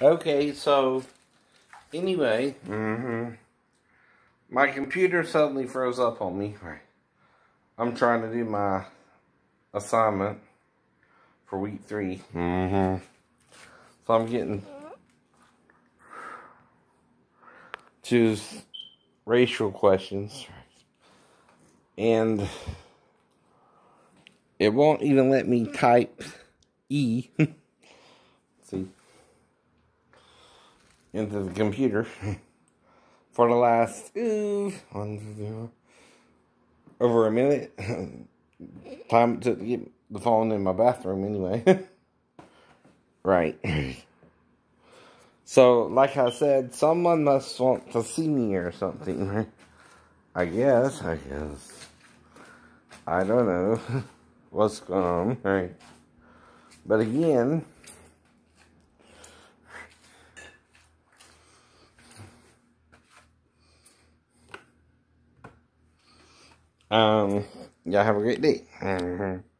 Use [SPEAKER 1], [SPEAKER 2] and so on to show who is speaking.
[SPEAKER 1] Okay, so anyway, mm-hmm. My computer suddenly froze up on me. I'm trying to do my assignment for week 3 Mm-hmm. So I'm getting choose racial questions. And it won't even let me type E. See? Into the computer. For the last ooh, over a minute. Time to get the phone in my bathroom anyway. right. So, like I said, someone must want to see me or something. Right? I guess, I guess. I don't know what's going on, right? But again, um, y'all have a great day. Mm -hmm.